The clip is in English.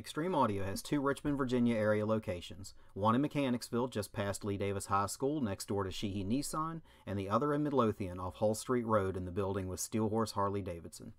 Extreme Audio has two Richmond, Virginia area locations one in Mechanicsville, just past Lee Davis High School, next door to Sheehy Nissan, and the other in Midlothian off Hull Street Road in the building with Steelhorse Harley Davidson.